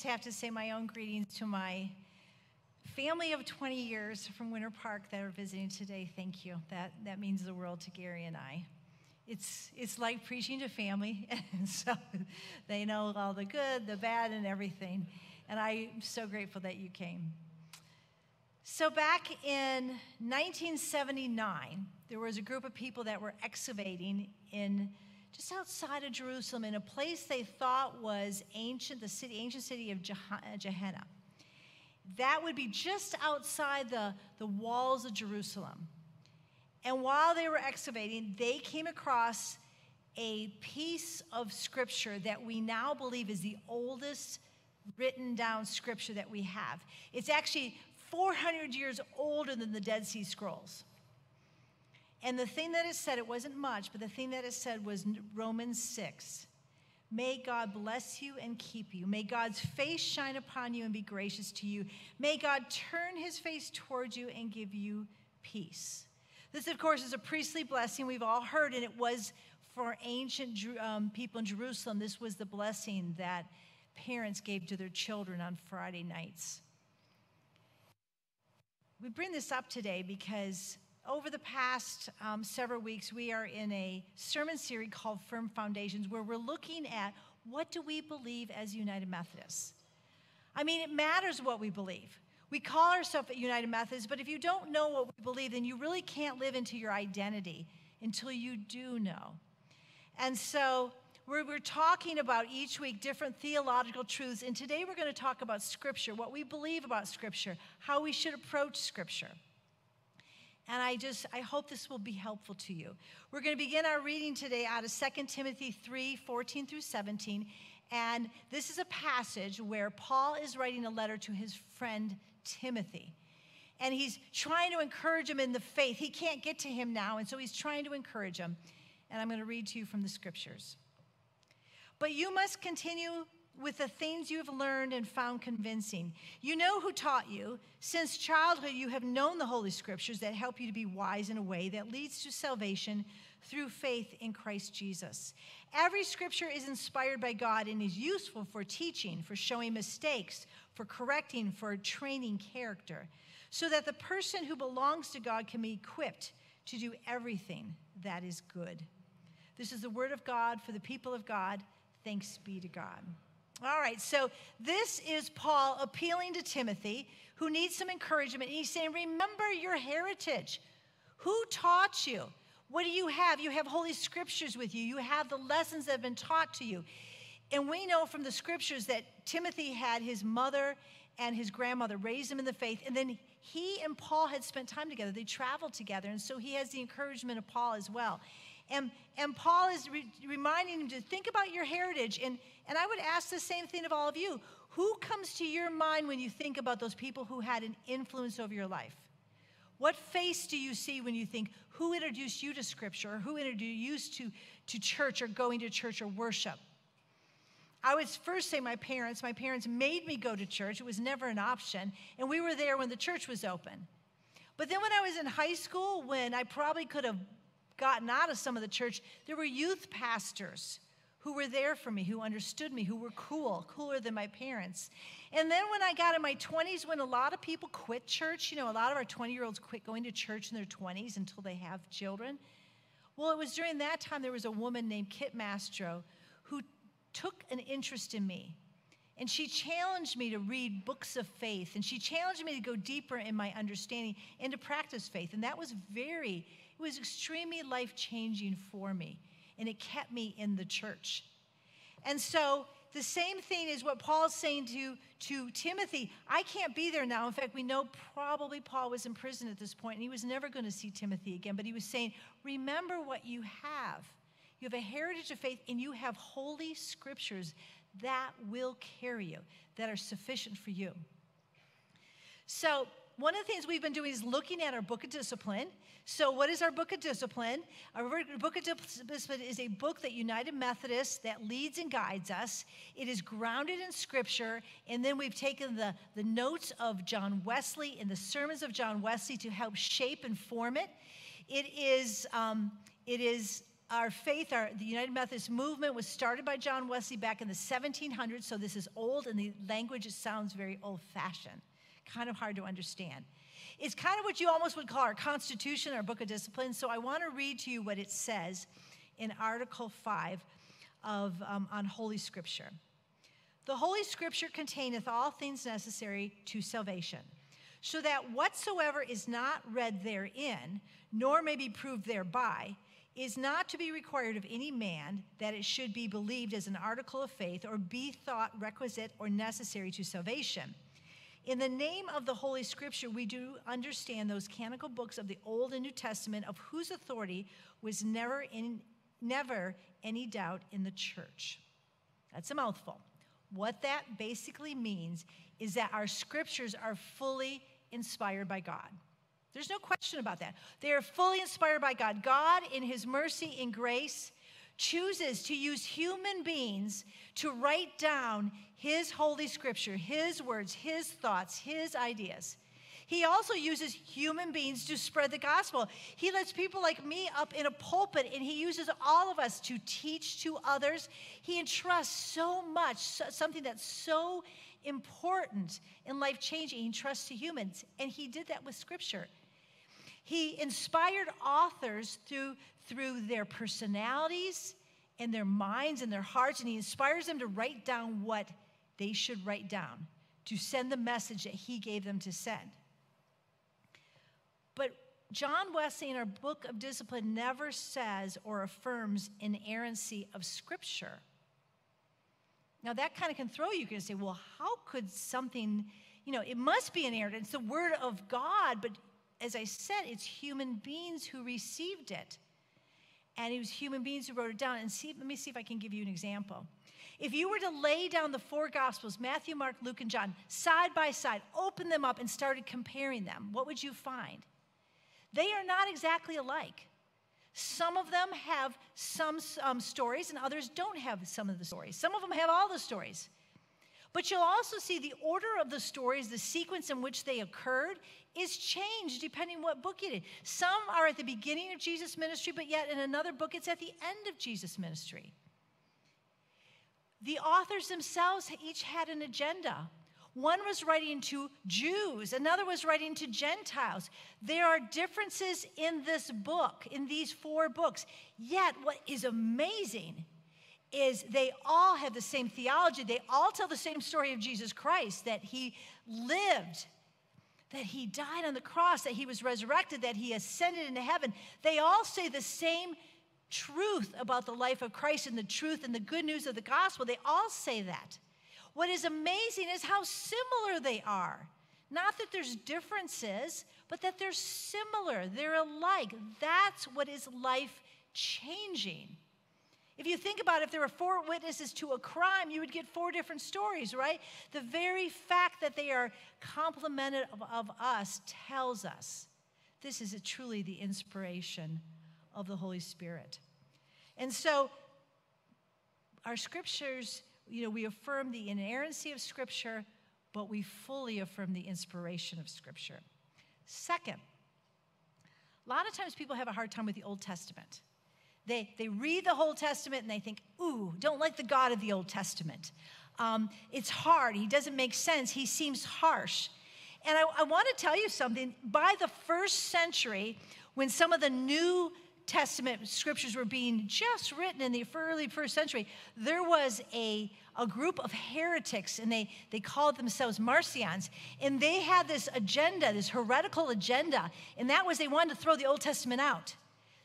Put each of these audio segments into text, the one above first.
Just have to say my own greetings to my family of 20 years from Winter Park that are visiting today. Thank you. That, that means the world to Gary and I. It's, it's like preaching to family, and so they know all the good, the bad, and everything. And I'm so grateful that you came. So, back in 1979, there was a group of people that were excavating in just outside of Jerusalem in a place they thought was ancient, the city, ancient city of uh, Gehenna. That would be just outside the, the walls of Jerusalem. And while they were excavating, they came across a piece of scripture that we now believe is the oldest written down scripture that we have. It's actually 400 years older than the Dead Sea Scrolls. And the thing that it said, it wasn't much, but the thing that it said was Romans 6. May God bless you and keep you. May God's face shine upon you and be gracious to you. May God turn his face towards you and give you peace. This, of course, is a priestly blessing we've all heard, and it was for ancient um, people in Jerusalem. This was the blessing that parents gave to their children on Friday nights. We bring this up today because over the past um, several weeks, we are in a sermon series called Firm Foundations, where we're looking at what do we believe as United Methodists. I mean, it matters what we believe. We call ourselves United Methodists, but if you don't know what we believe, then you really can't live into your identity until you do know. And so we're, we're talking about each week different theological truths, and today we're going to talk about Scripture, what we believe about Scripture, how we should approach Scripture. And I just, I hope this will be helpful to you. We're going to begin our reading today out of 2 Timothy 3 14 through 17. And this is a passage where Paul is writing a letter to his friend Timothy. And he's trying to encourage him in the faith. He can't get to him now, and so he's trying to encourage him. And I'm going to read to you from the scriptures. But you must continue with the things you have learned and found convincing. You know who taught you. Since childhood, you have known the Holy Scriptures that help you to be wise in a way that leads to salvation through faith in Christ Jesus. Every scripture is inspired by God and is useful for teaching, for showing mistakes, for correcting, for training character, so that the person who belongs to God can be equipped to do everything that is good. This is the word of God for the people of God. Thanks be to God. All right, so this is Paul appealing to Timothy, who needs some encouragement. He's saying, Remember your heritage. Who taught you? What do you have? You have Holy Scriptures with you, you have the lessons that have been taught to you. And we know from the Scriptures that Timothy had his mother and his grandmother raised him in the faith, and then he and Paul had spent time together. They traveled together, and so he has the encouragement of Paul as well. And, and Paul is re- reminding him to think about your heritage. And, and I would ask the same thing of all of you. Who comes to your mind when you think about those people who had an influence over your life? What face do you see when you think who introduced you to Scripture or who introduced you to, to church or going to church or worship? I would first say my parents. My parents made me go to church. It was never an option. And we were there when the church was open. But then when I was in high school, when I probably could have gotten out of some of the church, there were youth pastors who were there for me, who understood me, who were cool, cooler than my parents. And then when I got in my 20s, when a lot of people quit church, you know, a lot of our 20 year olds quit going to church in their 20s until they have children. Well, it was during that time there was a woman named Kit Mastro who took an interest in me. And she challenged me to read books of faith, and she challenged me to go deeper in my understanding and to practice faith. And that was very it was extremely life changing for me, and it kept me in the church. And so, the same thing is what Paul's saying to, to Timothy. I can't be there now. In fact, we know probably Paul was in prison at this point, and he was never going to see Timothy again. But he was saying, Remember what you have. You have a heritage of faith, and you have holy scriptures that will carry you, that are sufficient for you. So, one of the things we've been doing is looking at our book of discipline. So, what is our book of discipline? Our book of discipline is a book that United Methodists that leads and guides us. It is grounded in Scripture, and then we've taken the, the notes of John Wesley and the sermons of John Wesley to help shape and form it. It is, um, it is our faith, our, the United Methodist movement was started by John Wesley back in the 1700s, so this is old and the language sounds very old fashioned, kind of hard to understand. It's kind of what you almost would call our Constitution, our Book of Discipline. So I want to read to you what it says in Article 5 of, um, on Holy Scripture. The Holy Scripture containeth all things necessary to salvation, so that whatsoever is not read therein, nor may be proved thereby, is not to be required of any man that it should be believed as an article of faith or be thought requisite or necessary to salvation. In the name of the Holy Scripture, we do understand those canonical books of the Old and New Testament of whose authority was never, in, never any doubt in the church. That's a mouthful. What that basically means is that our scriptures are fully inspired by God. There's no question about that. They are fully inspired by God. God, in His mercy and grace, chooses to use human beings to write down His holy scripture, His words, His thoughts, His ideas. He also uses human beings to spread the gospel. He lets people like me up in a pulpit and he uses all of us to teach to others. He entrusts so much, something that's so important in life changing. He entrusts to humans. And he did that with scripture. He inspired authors through, through their personalities and their minds and their hearts, and he inspires them to write down what they should write down, to send the message that he gave them to send. But John Wesley in our book of discipline never says or affirms inerrancy of Scripture. Now, that kind of can throw you. You can say, well, how could something, you know, it must be inerrant. It's the Word of God, but as I said, it's human beings who received it. And it was human beings who wrote it down. And see, let me see if I can give you an example. If you were to lay down the four Gospels, Matthew, Mark, Luke, and John, side by side, open them up and started comparing them, what would you find? They are not exactly alike. Some of them have some um, stories, and others don't have some of the stories. Some of them have all the stories. But you'll also see the order of the stories, the sequence in which they occurred, is changed depending what book it is. Some are at the beginning of Jesus' ministry, but yet in another book, it's at the end of Jesus' ministry. The authors themselves each had an agenda. One was writing to Jews, another was writing to Gentiles. There are differences in this book, in these four books. Yet, what is amazing is they all have the same theology. They all tell the same story of Jesus Christ that he lived, that he died on the cross, that he was resurrected, that he ascended into heaven. They all say the same truth about the life of Christ and the truth and the good news of the gospel. They all say that. What is amazing is how similar they are. Not that there's differences, but that they're similar, they're alike. That's what is life changing. If you think about it, if there were four witnesses to a crime, you would get four different stories, right? The very fact that they are complemented of, of us tells us this is truly the inspiration of the Holy Spirit. And so, our scriptures, you know, we affirm the inerrancy of Scripture, but we fully affirm the inspiration of Scripture. Second, a lot of times people have a hard time with the Old Testament. They, they read the whole Testament and they think, ooh, don't like the God of the Old Testament. Um, it's hard. He doesn't make sense. He seems harsh. And I, I want to tell you something. By the first century, when some of the New Testament scriptures were being just written in the early first century, there was a, a group of heretics, and they, they called themselves Marcions, and they had this agenda, this heretical agenda, and that was they wanted to throw the Old Testament out.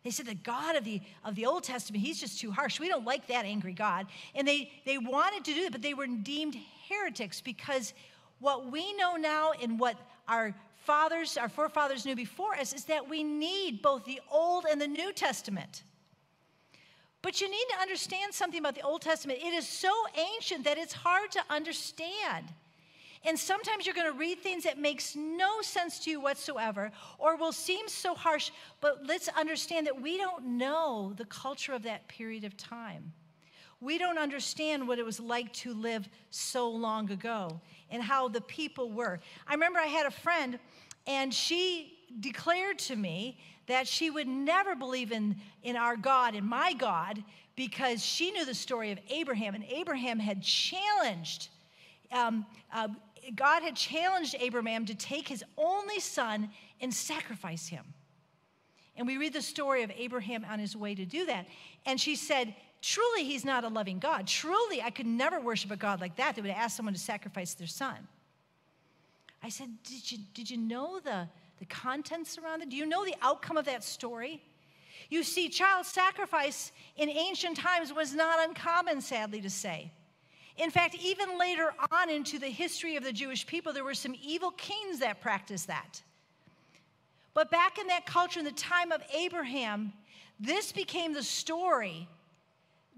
They said the God of the, of the Old Testament, he's just too harsh. We don't like that angry God. And they, they wanted to do that, but they were deemed heretics because what we know now and what our fathers, our forefathers knew before us is that we need both the Old and the New Testament. But you need to understand something about the Old Testament. It is so ancient that it's hard to understand. And sometimes you're going to read things that makes no sense to you whatsoever or will seem so harsh, but let's understand that we don't know the culture of that period of time. We don't understand what it was like to live so long ago and how the people were. I remember I had a friend and she declared to me that she would never believe in, in our God and my God because she knew the story of Abraham, and Abraham had challenged, um, uh, God had challenged Abraham to take his only son and sacrifice him. And we read the story of Abraham on his way to do that. And she said, Truly, he's not a loving God. Truly, I could never worship a God like that that would ask someone to sacrifice their son. I said, Did you, did you know the, the contents around it? Do you know the outcome of that story? You see, child sacrifice in ancient times was not uncommon, sadly to say. In fact, even later on into the history of the Jewish people, there were some evil kings that practiced that. But back in that culture, in the time of Abraham, this became the story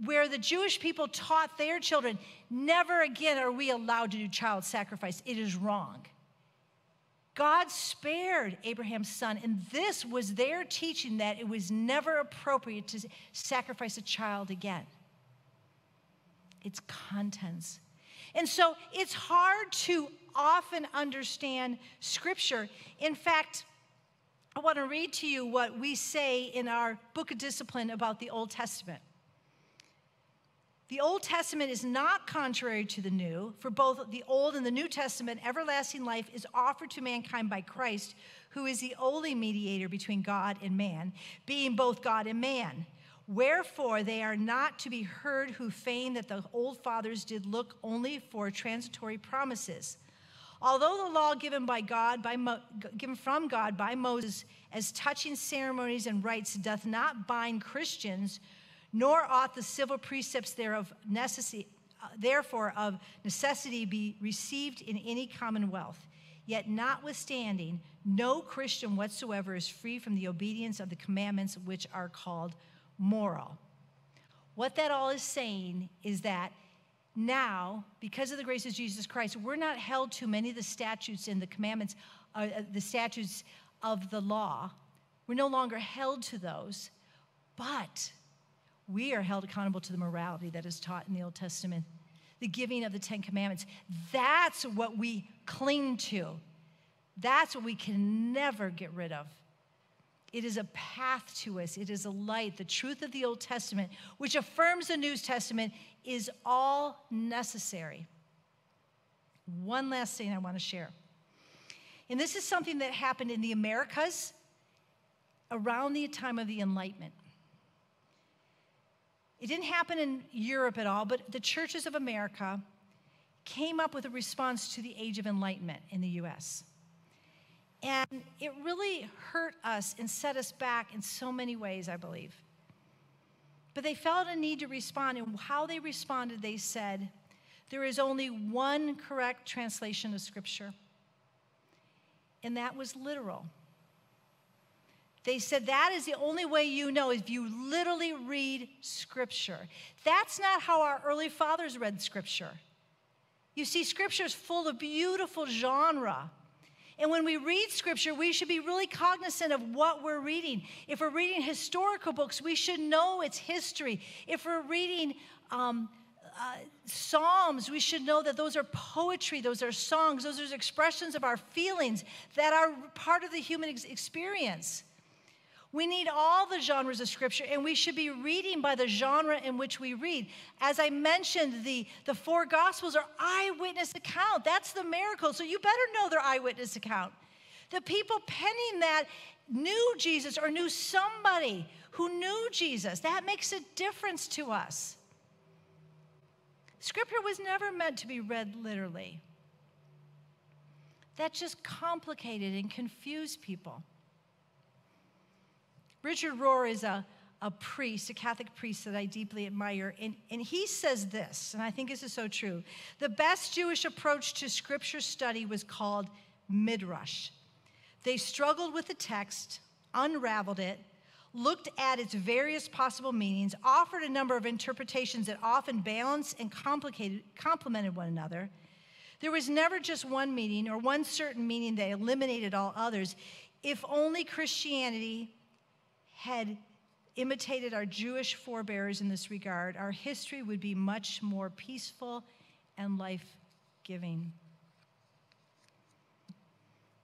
where the Jewish people taught their children never again are we allowed to do child sacrifice. It is wrong. God spared Abraham's son, and this was their teaching that it was never appropriate to sacrifice a child again. It's contents. And so it's hard to often understand Scripture. In fact, I want to read to you what we say in our book of discipline about the Old Testament. The Old Testament is not contrary to the New, for both the Old and the New Testament, everlasting life is offered to mankind by Christ, who is the only mediator between God and man, being both God and man. Wherefore, they are not to be heard who feign that the old fathers did look only for transitory promises Although the law given by God, by Mo, given from God by Moses as touching ceremonies and rites doth not bind Christians, nor ought the civil precepts thereof uh, therefore of necessity be received in any commonwealth. Yet notwithstanding, no Christian whatsoever is free from the obedience of the commandments which are called moral. What that all is saying is that now, because of the grace of Jesus Christ, we're not held to many of the statutes and the commandments, uh, uh, the statutes of the law. We're no longer held to those, but we are held accountable to the morality that is taught in the Old Testament, the giving of the Ten Commandments. That's what we cling to. That's what we can never get rid of. It is a path to us, it is a light. The truth of the Old Testament, which affirms the New Testament, is all necessary. One last thing I want to share. And this is something that happened in the Americas around the time of the Enlightenment. It didn't happen in Europe at all, but the churches of America came up with a response to the Age of Enlightenment in the US. And it really hurt us and set us back in so many ways, I believe. But they felt a need to respond, and how they responded, they said, There is only one correct translation of Scripture, and that was literal. They said that is the only way you know if you literally read Scripture. That's not how our early fathers read Scripture. You see, Scripture is full of beautiful genre. And when we read scripture, we should be really cognizant of what we're reading. If we're reading historical books, we should know its history. If we're reading um, uh, Psalms, we should know that those are poetry, those are songs, those are expressions of our feelings that are part of the human ex- experience. We need all the genres of scripture, and we should be reading by the genre in which we read. As I mentioned, the, the four gospels are eyewitness account. That's the miracle. So you better know their eyewitness account. The people penning that knew Jesus or knew somebody who knew Jesus. That makes a difference to us. Scripture was never meant to be read literally. That just complicated and confused people. Richard Rohr is a, a priest, a Catholic priest that I deeply admire, and, and he says this, and I think this is so true. The best Jewish approach to scripture study was called midrash. They struggled with the text, unraveled it, looked at its various possible meanings, offered a number of interpretations that often balanced and complicated, complemented one another. There was never just one meaning or one certain meaning that eliminated all others. If only Christianity had imitated our Jewish forebears in this regard, our history would be much more peaceful and life giving.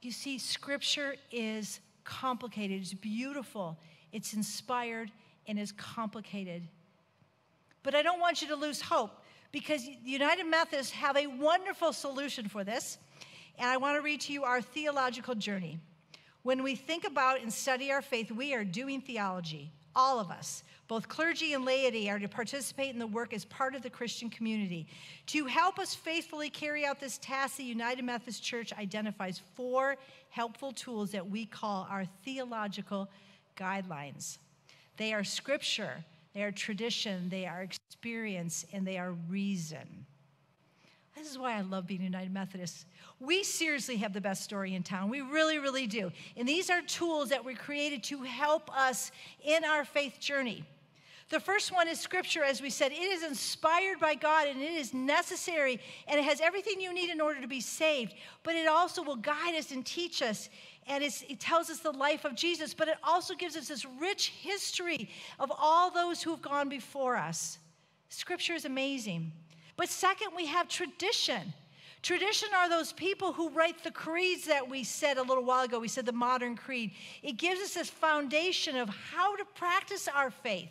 You see, Scripture is complicated, it's beautiful, it's inspired, and is complicated. But I don't want you to lose hope because the United Methodists have a wonderful solution for this. And I want to read to you our theological journey. When we think about and study our faith, we are doing theology, all of us. Both clergy and laity are to participate in the work as part of the Christian community. To help us faithfully carry out this task, the United Methodist Church identifies four helpful tools that we call our theological guidelines. They are scripture, they are tradition, they are experience, and they are reason. This is why I love being United Methodist. We seriously have the best story in town. We really, really do. And these are tools that were created to help us in our faith journey. The first one is scripture, as we said. It is inspired by God and it is necessary and it has everything you need in order to be saved. But it also will guide us and teach us. And it tells us the life of Jesus, but it also gives us this rich history of all those who have gone before us. Scripture is amazing. But second, we have tradition. Tradition are those people who write the creeds that we said a little while ago. We said the modern creed. It gives us this foundation of how to practice our faith.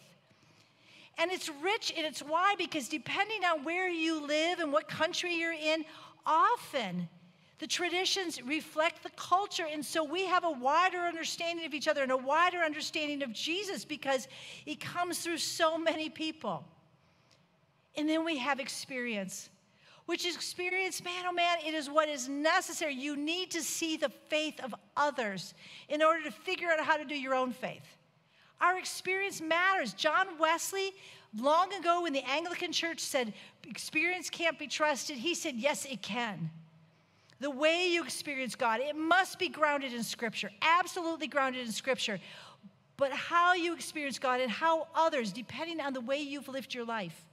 And it's rich and it's why, because depending on where you live and what country you're in, often the traditions reflect the culture. And so we have a wider understanding of each other and a wider understanding of Jesus because he comes through so many people. And then we have experience, which is experience, man, oh man, it is what is necessary. You need to see the faith of others in order to figure out how to do your own faith. Our experience matters. John Wesley, long ago when the Anglican Church said experience can't be trusted, he said, yes, it can. The way you experience God, it must be grounded in Scripture, absolutely grounded in Scripture. But how you experience God and how others, depending on the way you've lived your life.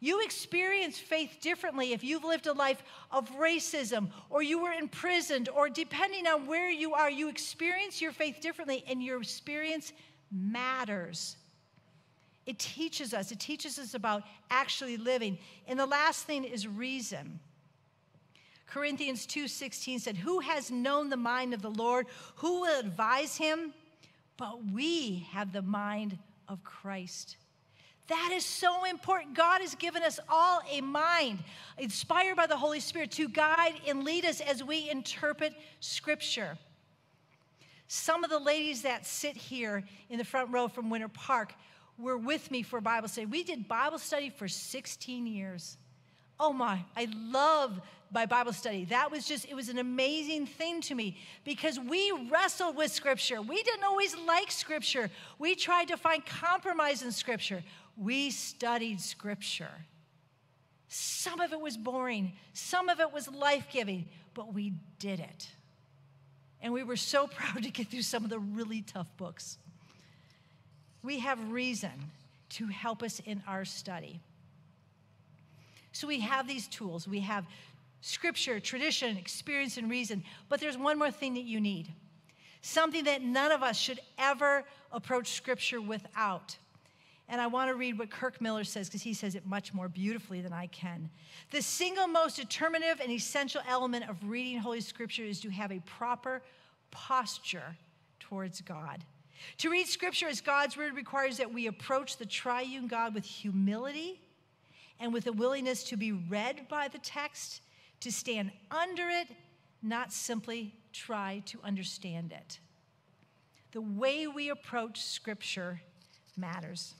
You experience faith differently if you've lived a life of racism or you were imprisoned, or depending on where you are, you experience your faith differently, and your experience matters. It teaches us, it teaches us about actually living. And the last thing is reason. Corinthians 2:16 said, "Who has known the mind of the Lord? Who will advise him? But we have the mind of Christ." That is so important. God has given us all a mind inspired by the Holy Spirit to guide and lead us as we interpret Scripture. Some of the ladies that sit here in the front row from Winter Park were with me for Bible study. We did Bible study for 16 years. Oh my, I love my Bible study. That was just, it was an amazing thing to me because we wrestled with Scripture. We didn't always like Scripture. We tried to find compromise in Scripture. We studied Scripture. Some of it was boring, some of it was life giving, but we did it. And we were so proud to get through some of the really tough books. We have reason to help us in our study. So we have these tools. We have scripture, tradition, experience, and reason. But there's one more thing that you need something that none of us should ever approach scripture without. And I want to read what Kirk Miller says because he says it much more beautifully than I can. The single most determinative and essential element of reading Holy Scripture is to have a proper posture towards God. To read Scripture as God's Word requires that we approach the triune God with humility and with a willingness to be read by the text, to stand under it, not simply try to understand it. The way we approach Scripture matters.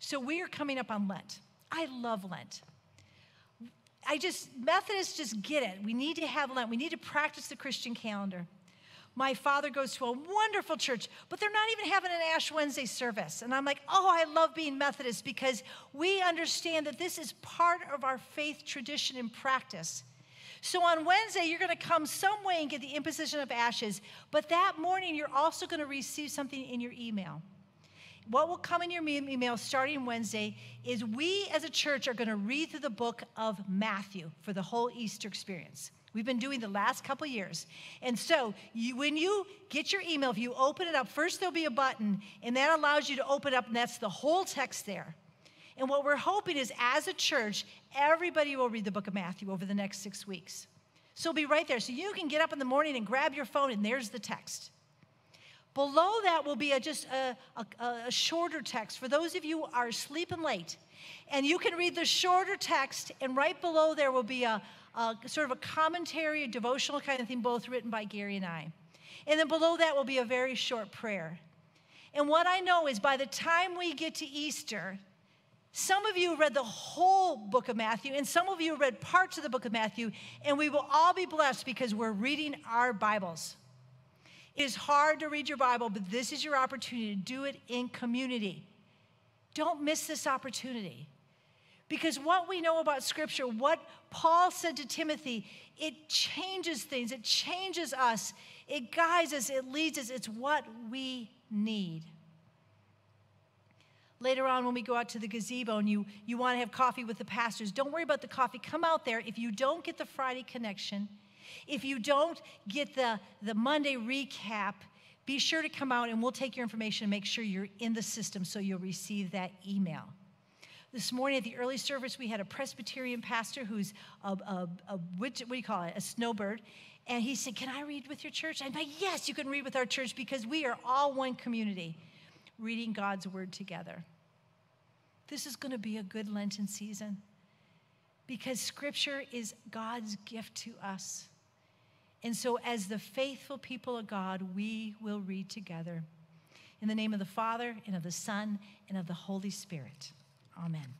So we are coming up on Lent. I love Lent. I just, Methodists just get it. We need to have Lent. We need to practice the Christian calendar. My father goes to a wonderful church, but they're not even having an Ash Wednesday service. And I'm like, oh, I love being Methodist because we understand that this is part of our faith tradition and practice. So on Wednesday, you're going to come some way and get the imposition of ashes, but that morning, you're also going to receive something in your email what will come in your email starting Wednesday is we as a church are going to read through the book of Matthew for the whole Easter experience. We've been doing the last couple years. And so you, when you get your email, if you open it up, first there'll be a button, and that allows you to open up, and that's the whole text there. And what we're hoping is, as a church, everybody will read the book of Matthew over the next six weeks. So it'll be right there. So you can get up in the morning and grab your phone, and there's the text. Below that will be a, just a, a, a shorter text for those of you who are sleeping late. And you can read the shorter text, and right below there will be a, a sort of a commentary, a devotional kind of thing, both written by Gary and I. And then below that will be a very short prayer. And what I know is by the time we get to Easter, some of you read the whole book of Matthew, and some of you read parts of the book of Matthew, and we will all be blessed because we're reading our Bibles. It is hard to read your Bible, but this is your opportunity to do it in community. Don't miss this opportunity. Because what we know about Scripture, what Paul said to Timothy, it changes things, it changes us, it guides us, it leads us. It's what we need. Later on, when we go out to the gazebo and you, you want to have coffee with the pastors, don't worry about the coffee. Come out there. If you don't get the Friday connection, if you don't get the, the Monday recap, be sure to come out and we'll take your information and make sure you're in the system so you'll receive that email. This morning at the early service, we had a Presbyterian pastor who's a, a, a what do you call it, a snowbird. And he said, Can I read with your church? I'm like, Yes, you can read with our church because we are all one community reading God's word together. This is going to be a good Lenten season because scripture is God's gift to us. And so, as the faithful people of God, we will read together. In the name of the Father, and of the Son, and of the Holy Spirit. Amen.